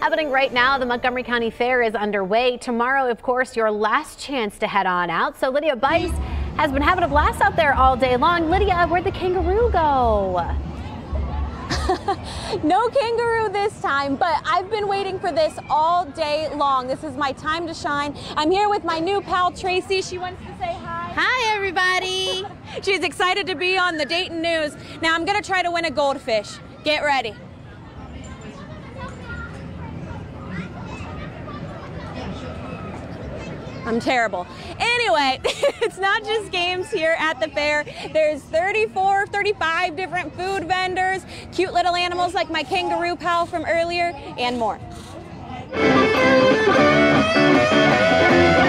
Happening right now, the Montgomery County Fair is underway. Tomorrow, of course, your last chance to head on out. So Lydia Bice has been having a blast out there all day long. Lydia, where'd the kangaroo go? no kangaroo this time, but I've been waiting for this all day long. This is my time to shine. I'm here with my new pal, Tracy. She wants to say hi. Hi, everybody. She's excited to be on the Dayton News. Now I'm going to try to win a goldfish. Get ready. I'm terrible. Anyway, it's not just games here at the fair. There's 34, 35 different food vendors, cute little animals like my kangaroo pal from earlier, and more.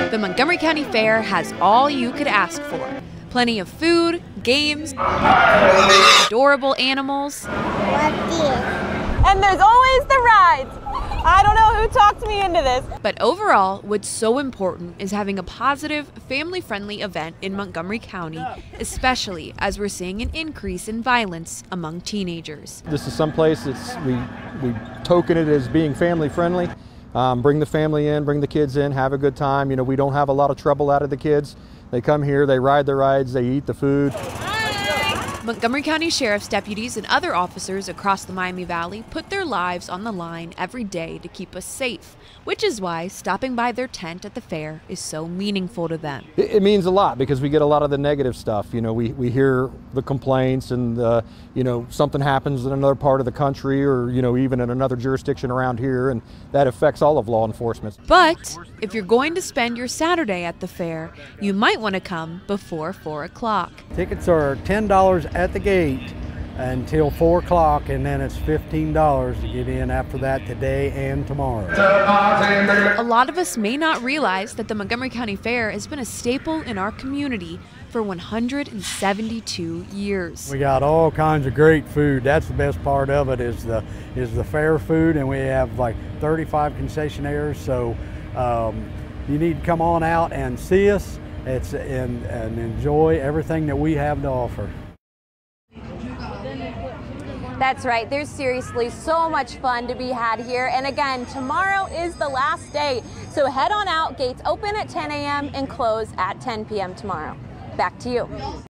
The Montgomery County Fair has all you could ask for. Plenty of food, games, adorable animals. And there's always the rides. I don't know who talked me into this. But overall, what's so important is having a positive, family friendly event in Montgomery County, especially as we're seeing an increase in violence among teenagers. This is someplace that's we, we token it as being family friendly. Um, bring the family in, bring the kids in, have a good time. You know, we don't have a lot of trouble out of the kids. They come here, they ride the rides, they eat the food. Montgomery County Sheriff's deputies and other officers across the Miami Valley put their lives on the line every day to keep us safe, which is why stopping by their tent at the fair is so meaningful to them. It, it means a lot because we get a lot of the negative stuff. You know, we, we hear the complaints and, uh, you know, something happens in another part of the country or, you know, even in another jurisdiction around here, and that affects all of law enforcement. But if you're going to spend your Saturday at the fair, you might want to come before 4 o'clock. Tickets are $10 at the gate until 4 o'clock, and then it's $15 to get in after that today and tomorrow. A lot of us may not realize that the Montgomery County Fair has been a staple in our community for 172 years. We got all kinds of great food. That's the best part of it is the is the fair food, and we have like 35 concessionaires. So um, you need to come on out and see us. It's and, and enjoy everything that we have to offer. That's right. There's seriously so much fun to be had here. And again, tomorrow is the last day. So head on out. Gates open at 10 a.m. and close at 10 p.m. tomorrow. Back to you.